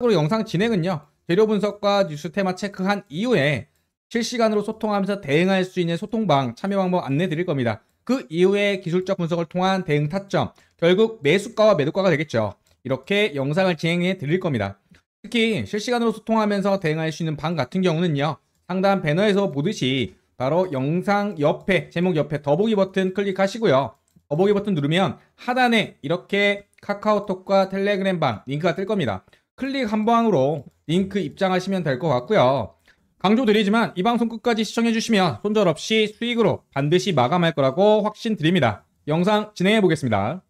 참고로 영상 진행은요. 재료 분석과 뉴스 테마 체크한 이후에 실시간으로 소통하면서 대응할 수 있는 소통방 참여 방법 안내 드릴 겁니다. 그 이후에 기술적 분석을 통한 대응 타점, 결국 매수가와 매도가가 되겠죠. 이렇게 영상을 진행해 드릴 겁니다. 특히 실시간으로 소통하면서 대응할 수 있는 방 같은 경우는요. 상단 배너에서 보듯이 바로 영상 옆에 제목 옆에 더보기 버튼 클릭하시고요. 더보기 버튼 누르면 하단에 이렇게 카카오톡과 텔레그램 방 링크가 뜰 겁니다. 클릭 한 방으로 링크 입장하시면 될 것 같고요. 강조드리지만 이 방송 끝까지 시청해주시면 손절 없이 수익으로 반드시 마감할 거라고 확신드립니다. 영상 진행해 보겠습니다.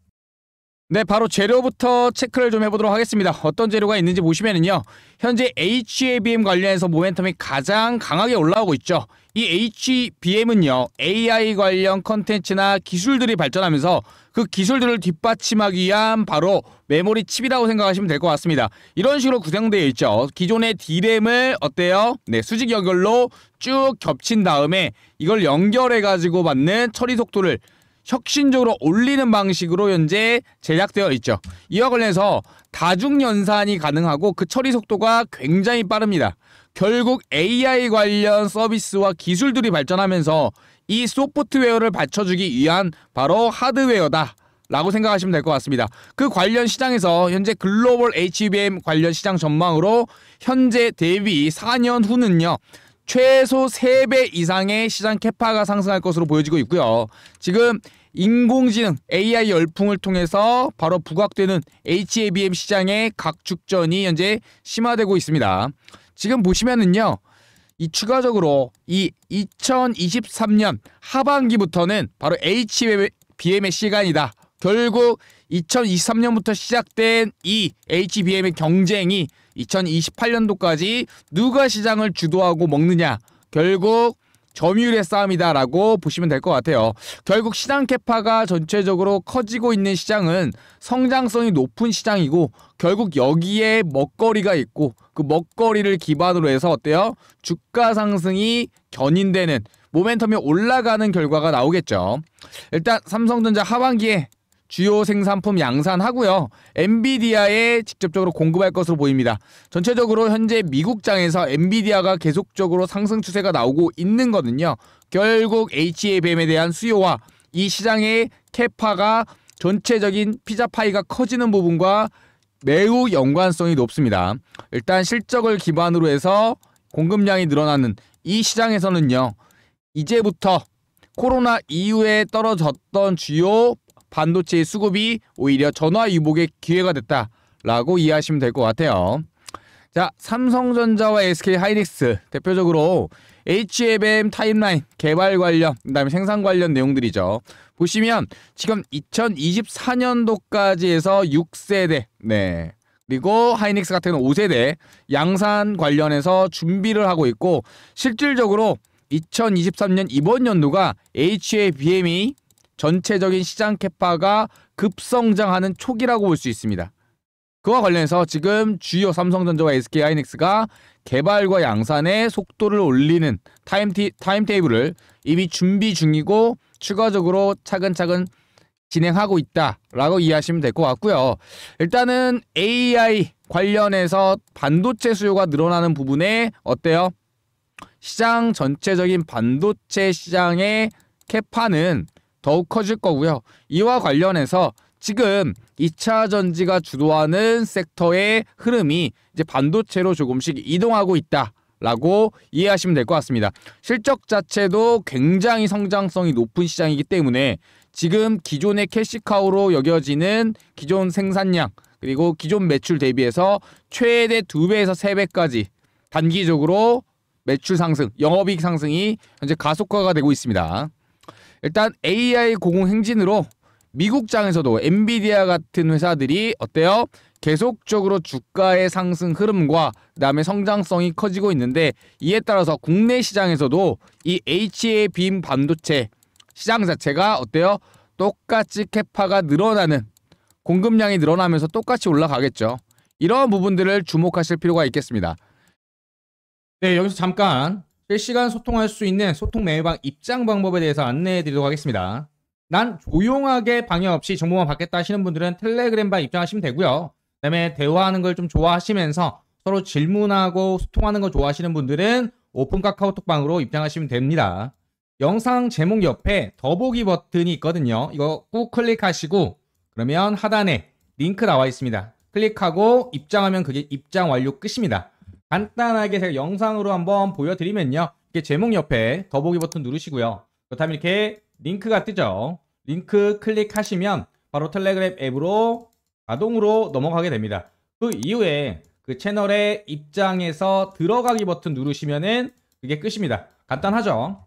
네, 바로 재료부터 체크를 좀 해보도록 하겠습니다. 어떤 재료가 있는지 보시면은요. 현재 HBM 관련해서 모멘텀이 가장 강하게 올라오고 있죠. 이 HBM은요. AI 관련 컨텐츠나 기술들이 발전하면서 그 기술들을 뒷받침하기 위한 바로 메모리 칩이라고 생각하시면 될 것 같습니다. 이런 식으로 구성되어 있죠. 기존의 D램을 어때요? 네, 수직 연결로 쭉 겹친 다음에 이걸 연결해가지고 받는 처리 속도를 혁신적으로 올리는 방식으로 현재 제작되어 있죠. 이와 관련해서 다중 연산이 가능하고 그 처리 속도가 굉장히 빠릅니다. 결국 AI 관련 서비스와 기술들이 발전하면서 이 소프트웨어를 받쳐주기 위한 바로 하드웨어다. 라고 생각하시면 될 것 같습니다. 그 관련 시장에서 현재 글로벌 HBM 관련 시장 전망으로 현재 대비 4년 후는요. 최소 3배 이상의 시장 캐파가 상승할 것으로 보여지고 있고요. 지금 인공지능 AI 열풍을 통해서 바로 부각되는 HABM 시장의 각축전이 현재 심화되고 있습니다. 지금 보시면은요. 이 추가적으로 이 2023년 하반기부터는 바로 HBM의 시간이다. 결국 2023년부터 시작된 이 HBM의 경쟁이 2028년도까지 누가 시장을 주도하고 먹느냐 결국 점유율의 싸움이다라고 보시면 될 것 같아요. 결국 시장 캐파가 전체적으로 커지고 있는 시장은 성장성이 높은 시장이고 결국 여기에 먹거리가 있고 그 먹거리를 기반으로 해서 어때요? 주가 상승이 견인되는 모멘텀이 올라가는 결과가 나오겠죠. 일단 삼성전자 하반기에 주요 생산품 양산하고요. 엔비디아에 직접적으로 공급할 것으로 보입니다. 전체적으로 현재 미국장에서 엔비디아가 계속적으로 상승 추세가 나오고 있는 거는요. 결국 HBM에 대한 수요와 이 시장의 캐파가 전체적인 피자 파이가 커지는 부분과 매우 연관성이 높습니다. 일단 실적을 기반으로 해서 공급량이 늘어나는 이 시장에서는요. 이제부터 코로나 이후에 떨어졌던 주요 반도체의 수급이 오히려 전화 유복의 기회가 됐다라고 이해하시면 될 것 같아요. 자, 삼성전자와 SK 하이닉스 대표적으로 HBM 타임라인 개발 관련, 그다음에 생산 관련 내용들이죠. 보시면 지금 2024년도까지 해서 6세대, 네. 그리고 하이닉스 같은 경우는 5세대 양산 관련해서 준비를 하고 있고 실질적으로 2023년 이번 연도가 HBM이 전체적인 시장 캐파가 급성장하는 초기라고 볼 수 있습니다. 그와 관련해서 지금 주요 삼성전자와 SK 하이닉스가 개발과 양산의 속도를 올리는 타임티, 타임테이블을 이미 준비 중이고 추가적으로 차근차근 진행하고 있다라고 이해하시면 될 것 같고요. 일단은 AI 관련해서 반도체 수요가 늘어나는 부분에 어때요? 시장 전체적인 반도체 시장의 capa는 더욱 커질 거고요. 이와 관련해서 지금 2차 전지가 주도하는 섹터의 흐름이 이제 반도체로 조금씩 이동하고 있다. 라고 이해하시면 될 것 같습니다. 실적 자체도 굉장히 성장성이 높은 시장이기 때문에 지금 기존의 캐시카우로 여겨지는 기존 생산량 그리고 기존 매출 대비해서 최대 2배에서 3배까지 단기적으로 매출 상승, 영업이익 상승이 현재 가속화가 되고 있습니다. 일단 AI 공공 행진으로 미국장에서도 엔비디아 같은 회사들이 어때요? 계속적으로 주가의 상승 흐름과 그다음에 성장성이 커지고 있는데 이에 따라서 국내 시장에서도 이 HA 빔 반도체 시장 자체가 어때요? 똑같이 캐파가 늘어나는 공급량이 늘어나면서 똑같이 올라가겠죠. 이러한 부분들을 주목하실 필요가 있겠습니다. 네, 여기서 잠깐 실시간 소통할 수 있는 소통 메일방 입장 방법에 대해서 안내해 드리도록 하겠습니다. 난 조용하게 방해 없이 정보만 받겠다 하시는 분들은 텔레그램방 입장하시면 되고요. 그다음에 대화하는 걸 좀 좋아하시면서 서로 질문하고 소통하는 거 좋아하시는 분들은 오픈 카카오톡방으로 입장하시면 됩니다. 영상 제목 옆에 더보기 버튼이 있거든요. 이거 꾹 클릭하시고 그러면 하단에 링크 나와 있습니다. 클릭하고 입장하면 그게 입장 완료 끝입니다. 간단하게 제가 영상으로 한번 보여드리면요. 이게 제목 옆에 더보기 버튼 누르시고요. 그렇다면 이렇게 링크가 뜨죠. 링크 클릭하시면 바로 텔레그램 앱으로 자동으로 넘어가게 됩니다. 그 이후에 그 채널의 입장에서 들어가기 버튼 누르시면은 그게 끝입니다. 간단하죠?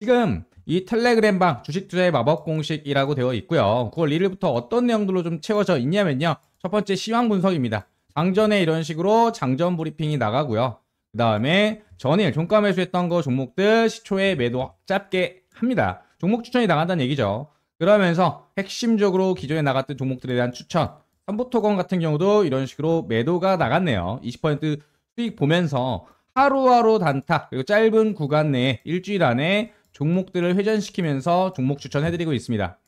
지금 이 텔레그램 방 주식 투자의 마법 공식이라고 되어 있고요. 9월 1일부터 어떤 내용들로 좀 채워져 있냐면요. 첫 번째 시황 분석입니다. 장전에 이런 식으로 장전 브리핑이 나가고요. 그 다음에 전일 종가 매수했던 거 종목들 시초에 매도 짧게 합니다. 종목 추천이 나간다는 얘기죠. 그러면서 핵심적으로 기존에 나갔던 종목들에 대한 추천. 삼부토건 같은 경우도 이런 식으로 매도가 나갔네요. 20% 수익 보면서 하루하루 단타 그리고 짧은 구간 내에 일주일 안에 종목들을 회전시키면서 종목 추천해드리고 있습니다.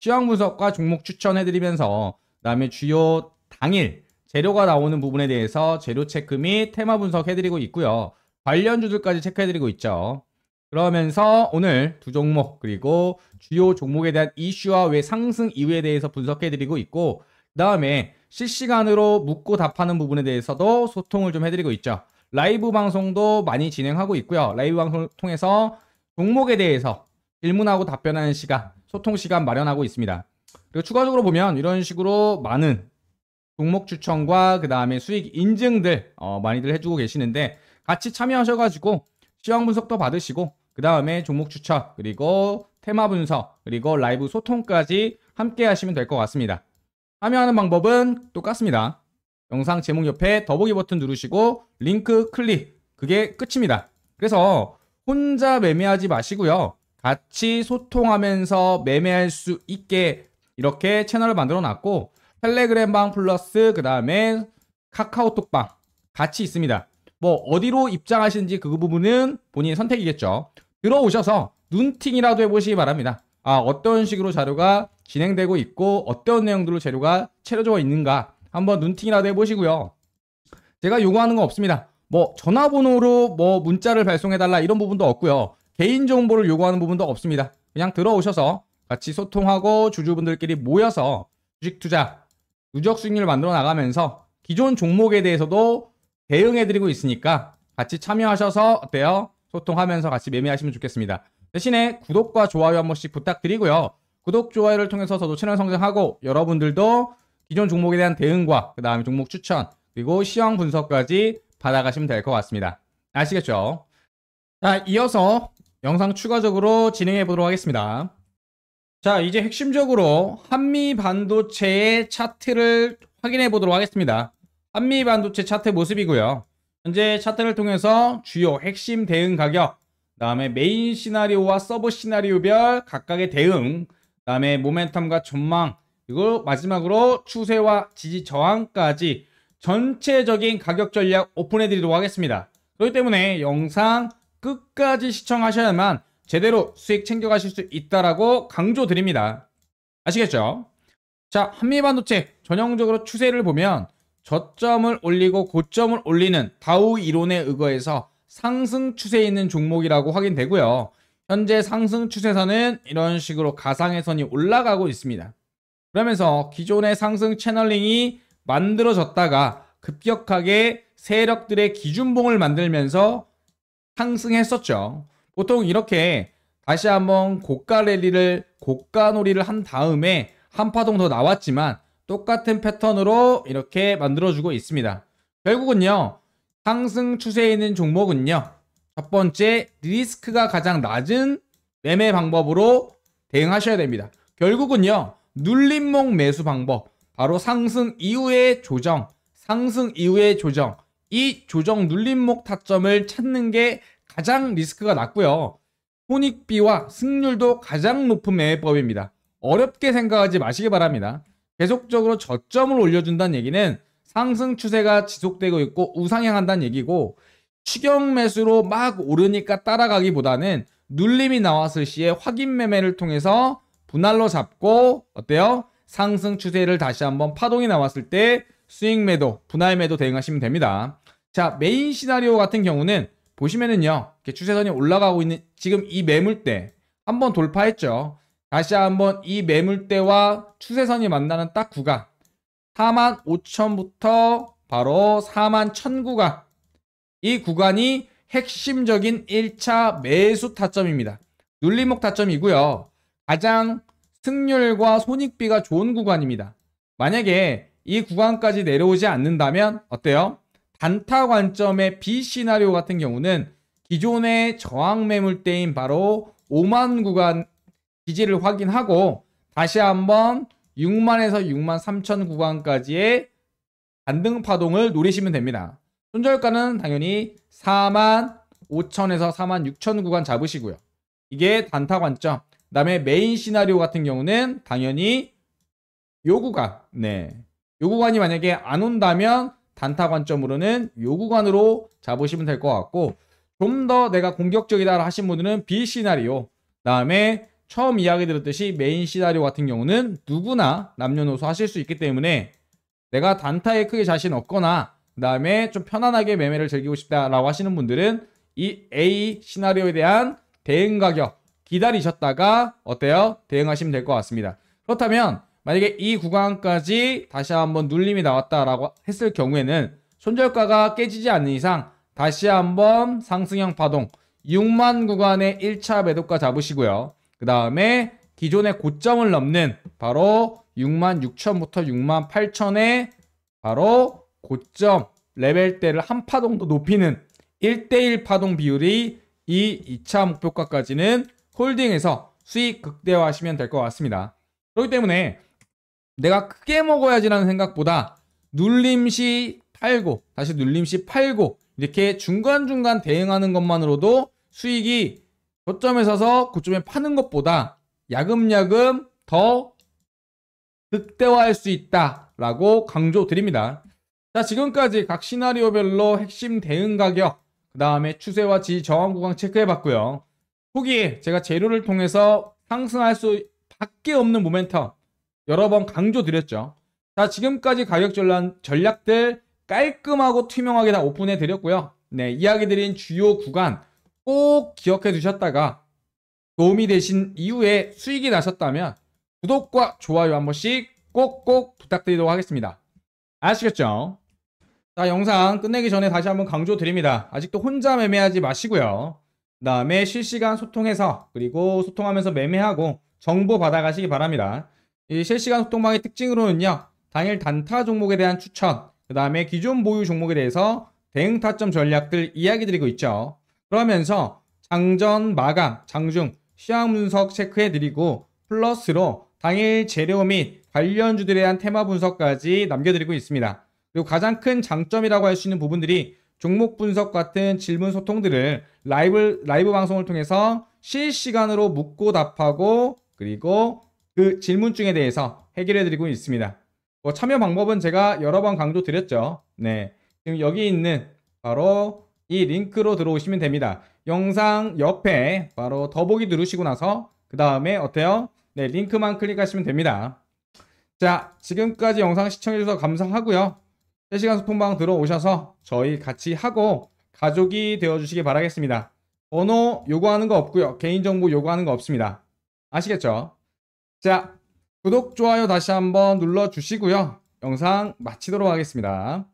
시황 분석과 종목 추천해드리면서 그다음에 주요 당일 재료가 나오는 부분에 대해서 재료 체크 및 테마 분석해드리고 있고요. 관련주들까지 체크해드리고 있죠. 그러면서 오늘 두 종목 그리고 주요 종목에 대한 이슈와 왜 상승 이유에 대해서 분석해드리고 있고 그 다음에 실시간으로 묻고 답하는 부분에 대해서도 소통을 좀 해드리고 있죠. 라이브 방송도 많이 진행하고 있고요. 라이브 방송을 통해서 종목에 대해서 질문하고 답변하는 시간, 소통 시간 마련하고 있습니다. 그리고 추가적으로 보면 이런 식으로 많은 종목 추천과 그 다음에 수익 인증들 어, 많이들 해주고 계시는데 같이 참여하셔가지고 시황 분석도 받으시고 그 다음에 종목 추천 그리고 테마 분석 그리고 라이브 소통까지 함께 하시면 될 것 같습니다. 참여하는 방법은 똑같습니다. 영상 제목 옆에 더보기 버튼 누르시고 링크 클릭 그게 끝입니다. 그래서 혼자 매매하지 마시고요. 같이 소통하면서 매매할 수 있게 이렇게 채널을 만들어 놨고 텔레그램 방 플러스 그 다음에 카카오톡 방 같이 있습니다. 뭐 어디로 입장하시는지 그 부분은 본인의 선택이겠죠. 들어오셔서 눈팅이라도 해보시기 바랍니다. 아 어떤 식으로 자료가 진행되고 있고 어떤 내용들로 재료가 채워져 있는가 한번 눈팅이라도 해보시고요. 제가 요구하는 건 없습니다. 뭐 전화번호로 뭐 문자를 발송해달라 이런 부분도 없고요. 개인정보를 요구하는 부분도 없습니다. 그냥 들어오셔서 같이 소통하고 주주분들끼리 모여서 주식 투자, 누적 수익률을 만들어 나가면서 기존 종목에 대해서도 대응해드리고 있으니까 같이 참여하셔서 어때요? 소통하면서 같이 매매하시면 좋겠습니다. 대신에 구독과 좋아요 한 번씩 부탁드리고요. 구독, 좋아요를 통해서 저도 채널 성장하고 여러분들도 기존 종목에 대한 대응과 그 다음에 종목 추천 그리고 시황 분석까지 받아가시면 될 것 같습니다. 아시겠죠? 자, 이어서 영상 추가적으로 진행해 보도록 하겠습니다. 자, 이제 핵심적으로 한미 반도체의 차트를 확인해 보도록 하겠습니다. 한미 반도체 차트 모습이고요. 현재 차트를 통해서 주요 핵심 대응 가격, 다음에 메인 시나리오와 서브 시나리오별 각각의 대응, 다음에 모멘텀과 전망, 그리고 마지막으로 추세와 지지 저항까지 전체적인 가격 전략 오픈해 드리도록 하겠습니다. 그렇기 때문에 영상 끝까지 시청하셔야만 제대로 수익 챙겨가실 수 있다라고 강조드립니다. 아시겠죠? 자, 한미 반도체 전형적으로 추세를 보면 저점을 올리고 고점을 올리는 다우 이론에 의거해서 상승 추세에 있는 종목이라고 확인되고요. 현재 상승 추세선은 이런 식으로 가상회선이 올라가고 있습니다. 그러면서 기존의 상승 채널링이 만들어졌다가 급격하게 세력들의 기준봉을 만들면서 상승했었죠. 보통 이렇게 다시 한번 고가 랠리를 고가 놀이를 한 다음에 한 파동 더 나왔지만 똑같은 패턴으로 이렇게 만들어주고 있습니다. 결국은요, 상승 추세에 있는 종목은요, 첫 번째, 리스크가 가장 낮은 매매 방법으로 대응하셔야 됩니다. 결국은요, 눌림목 매수 방법, 바로 상승 이후의 조정, 상승 이후의 조정, 이 조정 눌림목 타점을 찾는 게 가장 리스크가 낮고요. 손익비와 승률도 가장 높은 매매법입니다. 어렵게 생각하지 마시기 바랍니다. 계속적으로 저점을 올려준다는 얘기는 상승 추세가 지속되고 있고 우상향한다는 얘기고 추경 매수로 막 오르니까 따라가기보다는 눌림이 나왔을 시에 확인 매매를 통해서 분할로 잡고 어때요? 상승 추세를 다시 한번 파동이 나왔을 때 스윙 매도, 분할 매도 대응하시면 됩니다. 자, 메인 시나리오 같은 경우는 보시면은요. 추세선이 올라가고 있는 지금 이 매물대 한번 돌파했죠. 다시 한번 이 매물대와 추세선이 만나는 딱 구간 4만 5천부터 바로 4만 1천 구간 이 구간이 핵심적인 1차 매수 타점입니다. 눌림목 타점이고요. 가장 승률과 손익비가 좋은 구간입니다. 만약에 이 구간까지 내려오지 않는다면 어때요? 단타 관점의 B 시나리오 같은 경우는 기존의 저항 매물대인 바로 5만 구간 지지를 확인하고 다시 한번 6만에서 6만 3천 구간까지의 반등 파동을 노리시면 됩니다. 손절가는 당연히 4만 5천에서 4만 6천 구간 잡으시고요. 이게 단타 관점. 그 다음에 메인 시나리오 같은 경우는 당연히 요 구간. 네. 요 구간이 만약에 안 온다면 단타 관점으로는 요 구간으로 잡으시면 될 것 같고 좀 더 내가 공격적이다 하신 분들은 B 시나리오. 그다음에 처음 이야기 드렸듯이 메인 시나리오 같은 경우는 누구나 남녀노소 하실 수 있기 때문에 내가 단타에 크게 자신 없거나 그 다음에 좀 편안하게 매매를 즐기고 싶다라고 하시는 분들은 이 A 시나리오에 대한 대응 가격 기다리셨다가 어때요? 대응하시면 될 것 같습니다. 그렇다면 만약에 이 구간까지 다시 한번 눌림이 나왔다라고 했을 경우에는 손절가가 깨지지 않는 이상 다시 한번 상승형 파동 6만 구간의 1차 매도가 잡으시고요. 그 다음에 기존의 고점을 넘는 바로 6만 6천부터 6만 8천의 바로 고점 레벨대를 한 파동도 높이는 1대1 파동 비율이 이 2차 목표가까지는 홀딩해서 수익 극대화하시면 될 것 같습니다. 그렇기 때문에 내가 크게 먹어야지라는 생각보다 눌림시 팔고 다시 눌림시 팔고 이렇게 중간중간 대응하는 것만으로도 수익이 고점에 서서 고점에 파는 것보다 야금야금 더 극대화할 수 있다라고 강조드립니다. 자, 지금까지 각 시나리오별로 핵심 대응 가격, 그 다음에 추세와 지지 저항 구간 체크해 봤고요. 후기에 제가 재료를 통해서 상승할 수 밖에 없는 모멘텀 여러 번 강조드렸죠. 자, 지금까지 가격 전략, 전략들 깔끔하고 투명하게 다 오픈해 드렸고요. 네, 이야기 드린 주요 구간 꼭 기억해 두셨다가 도움이 되신 이후에 수익이 나셨다면 구독과 좋아요 한 번씩 꼭꼭 부탁드리도록 하겠습니다. 아시겠죠? 자, 영상 끝내기 전에 다시 한번 강조드립니다. 아직도 혼자 매매하지 마시고요. 그 다음에 실시간 소통해서 그리고 소통하면서 매매하고 정보 받아가시기 바랍니다. 이 실시간 소통방의 특징으로는요. 당일 단타 종목에 대한 추천, 그 다음에 기존 보유 종목에 대해서 대응 타점 전략들 이야기 드리고 있죠. 그러면서 장전 마감, 장중, 시황 분석 체크해 드리고 플러스로 당일 재료 및 관련주들에 대한 테마 분석까지 남겨드리고 있습니다. 그리고 가장 큰 장점이라고 할 수 있는 부분들이 종목 분석 같은 질문 소통들을 라이브, 라이브 방송을 통해서 실시간으로 묻고 답하고 그리고 그 질문중에 대해서 해결해 드리고 있습니다. 뭐 참여 방법은 제가 여러 번 강조 드렸죠. 네. 지금 여기 있는 바로 이 링크로 들어오시면 됩니다. 영상 옆에 바로 더보기 누르시고 나서 그 다음에 어때요? 네, 링크만 클릭하시면 됩니다. 자, 지금까지 영상 시청해주셔서 감사하고요. 실시간 소통방 들어오셔서 저희 같이 하고 가족이 되어주시기 바라겠습니다. 번호 요구하는 거 없고요. 개인정보 요구하는 거 없습니다. 아시겠죠? 자, 구독, 좋아요 다시 한번 눌러주시고요. 영상 마치도록 하겠습니다.